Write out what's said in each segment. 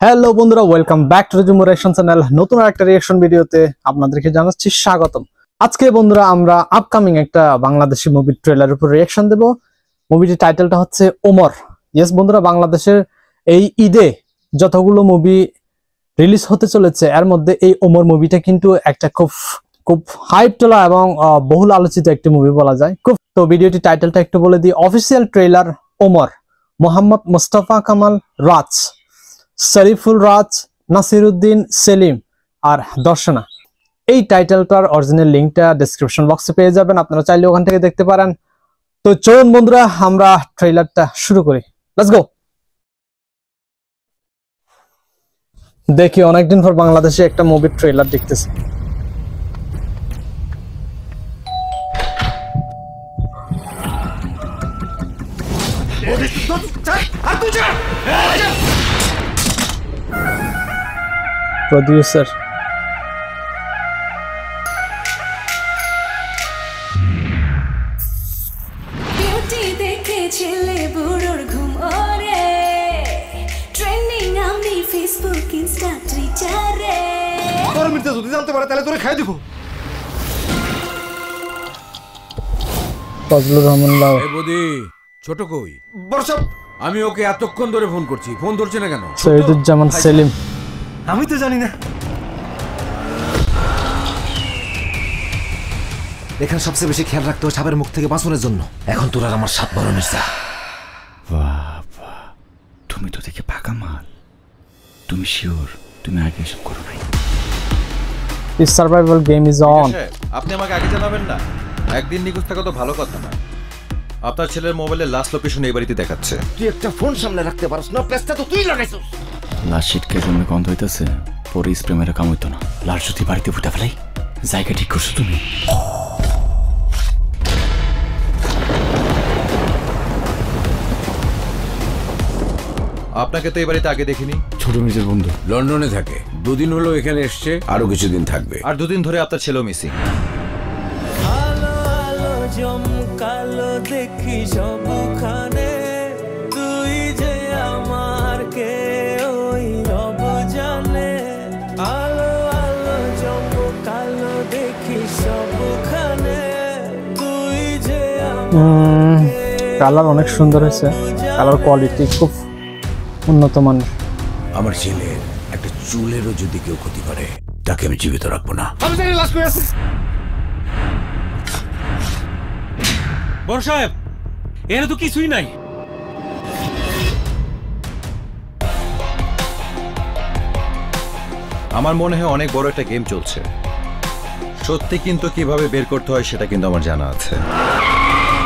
Hello বন্ধুরা welcome back to জুমু reaction channel নতুন একটা রিয়াকশন ভিডিওতে আপনাদেরকে জানাচ্ছি স্বাগতম। আজকে বন্ধুরা আমরা আপকামিং একটা বাংলাদেশি মুভির ট্রেলার উপর রিয়াকশন দেব। মুভিটির টাইটেলটা হচ্ছে ওমর। ইয়েস বন্ধুরা, বাংলাদেশের এই ঈদে যতগুলো মুভি রিলিজ হতে চলেছে, এর মধ্যে এই ওমর মুভিটা কিন্তু একটা খুব খুব হাইপ তোলা এবং বহুল আলোচিত একটি মুভি বলা যায়। খুব, তো ভিডিওটি টাইটেলটা একটু বলে দিই অফিসিয়াল ট্রেলার ওমর, মোহাম্মদ মুস্তাফা কামাল রাজ। শরীফুল রাজ, নাসিরুদ্দিন সেলিম আর দর্শনা। এই টাইটেলটার অরিজিনাল লিঙ্কটা ডেসক্রিপশন বক্সে পেয়ে যাবেন, আপনারা চাইলে ওখান থেকে দেখতে পারেন। তো চলুন বন্ধুরা, আমরা ট্রেলারটা শুরু করি। লেটস গো দেখি, অনেকদিন পর বাংলাদেশে একটা মুভির ট্রেলার দেখতেছি। প্রডিউসার বিউটি দেখে টুইটারে তোর মিথ্যে যদি জানতে পারে তাহলে তোরে খাই দিব। ফজলুর রহমান লাউ এ বদি ছোট কই? বর্ষা আমি ওকে এতক্ষণ ধরে ফোন করছি। ফোন ধরছে না কেন? শহীদুজ্জামান সেলিম। আমি তো জানি না। এখানে সবচেয়ে বেশি খেয়াল রাখতে হয় সাপের মুখ থেকে বাঁচনের জন্য। এখন তোর আর আমার সাপ বড় মির্জা তুমি তো দেখে পাকা মাল। তুমি শিওর তুমি আগে এসব করো নাই। This survival game is on আপনি আমাকে আগে জানাবেন না? একদিন নিখোঁজ থাকা তো ভালো কথা না। আপনার ছেলের মোবাইলের লাস্ট লোকেশন এই বাড়িতে দেখাচ্ছে। তুই একটা ফোন সামনে রাখতে পারস না প্লেসটা তো তুই লাগাইছিস। লাশ ছিটকে জন্য গন্ধ হইতেছে পরে স্প্রে মেরে কাম হইতো না। লাশ যদি বাড়িতে ফুটা ফেলাই জায়গা ঠিক করছ তুমি। আপনাকে তো এই বাড়িতে আগে দেখিনি। ছোট নিজের বন্ধু। লন্ডনে থাকে। দুদিন হলো এখানে এসছে আরও কিছুদিন থাকবে। আর দুদিন ধরে আপনার ছেলেও মিসিং আলো আলো জমকালো দেখি সবখানে কালার অনেক সুন্দর হয়েছে। কালার কোয়ালিটি খুব উন্নত মানের। আমার ছেলের একটা চুলেরও যদি কেউ ক্ষতি করে তাকে আমি জীবিত রাখব না। বড় সাহেব এর তো কিছুই নাই। আমার মনে হয় অনেক বড় একটা গেম চলছে। সত্যি কিন্তু কীভাবে বের করতে হয় সেটা কিন্তু আমার জানা আছে।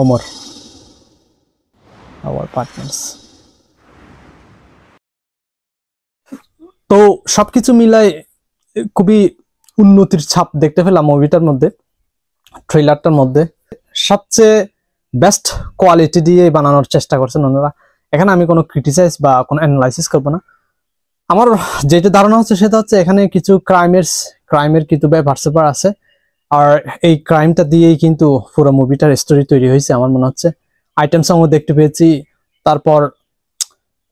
Omar. Our partners. তো সবকিছু মিলাই খুবই উন্নতির ছাপ দেখতে পেলাম মুভিটার মধ্যে ট্রেলারটার মধ্যে। সবচেয়ে বেস্ট কোয়ালিটি দিয়ে বানানোর চেষ্টা করছেন ওনারা। এখানে আমি কোনো ক্রিটিসাইজ বা কোনো অ্যানালাইসিস করব না। আমার যেটা ধারণা হচ্ছে সেটা হচ্ছে এখানে কিছু ক্রাইমের ক্রাইমের কিন্তু ব্যাপার স্যাপার আছে। আর এই ক্রাইমটা দিয়েই কিন্তু পুরো মুভিটার স্টোরি তৈরি হয়েছে, আমার মনে হচ্ছে। আইটেম সংও দেখতে পেয়েছি। তারপর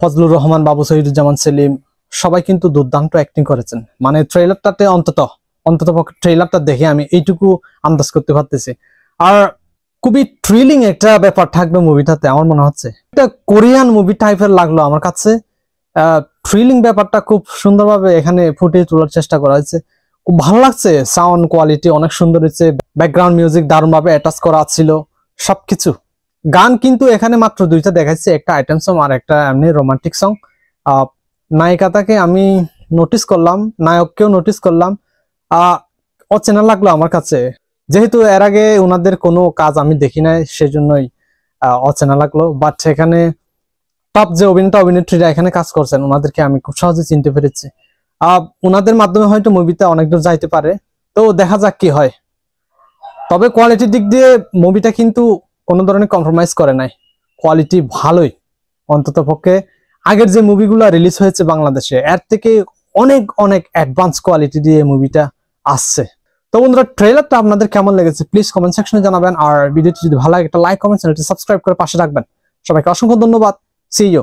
ফজলুর রহমান, বাবু শহীদুজ্জামান, সেলিম, সবাই কিন্তু দুর্দান্ত অ্যাক্টিং করেছেন। মানে ট্রেলারটাতে অন্তত অন্তত ট্রেলারটা দেখে আমি এইটুকু আন্দাজ করতে পারতেছি। আর খুবই থ্রিলিং একটা ব্যাপার থাকবে মুভিটাতে আমার মনে হচ্ছে। এটা কোরিয়ান মুভি টাইপের লাগল আমার কাছে। থ্রিলিং ব্যাপারটা খুব সুন্দরভাবে এখানে ফুটিয়ে তোলার চেষ্টা করা হয়েছে। খুব ভালো লাগছে সাউন্ড কোয়ালিটি অনেক সুন্দর হয়েছে ব্যাকগ্রাউন্ড মিউজিক দারুণভাবে অ্যাটাচ করা ছিল, সবকিছু। গান কিন্তু এখানে মাত্র দুইটা দেখাচ্ছে একটা আইটেম সং আর একটা এমনি রোমান্টিক সং নায়িকাটাকে আমি নোটিস করলাম, নায়ককেও নোটিস করলাম। অচেনা লাগল আমার কাছে। যেহেতু এর আগে ওনাদের কোনো কাজ আমি দেখি নাই, সেজন্যই অচেনা লাগল। বাট এখানে টপ যে অভিনেতা অভিনেত্রীরা এখানে কাজ করছেন ওনাদেরকে আমি খুব সহজে চিনতে পেরেছি। ওনাদের মাধ্যমে হয়তো মুভিতে অনেক দূর যাইতে পারে। তো দেখা যাক কি হয়। তবে কোয়ালিটির দিক দিয়ে মুভিটা কিন্তু কোনো ধরনের কম্প্রোমাইজ করে নাই। কোয়ালিটি ভালোই। অন্তত পক্ষে আগের যে মুভিগুলো রিলিজ হয়েছে বাংলাদেশে, এর থেকে অনেক অনেক অ্যাডভান্স কোয়ালিটি দিয়ে মুভিটা আসছে। তো বন্ধুরা ট্রেলারটা আপনাদের কেমন লেগেছে? প্লিজ কমেন্ট সেকশনে জানাবেন। আর ভিডিওটি যদি ভালো লাগে, একটা লাইক কমেন্ট চ্যানেলটি সাবস্ক্রাইব করে পাশে রাখবেন। সবাইকে অসংখ্য ধন্যবাদ। C you